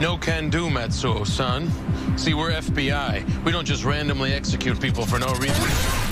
No can do, Matsuo, son. See, we're FBI. We don't just randomly execute people for no reason.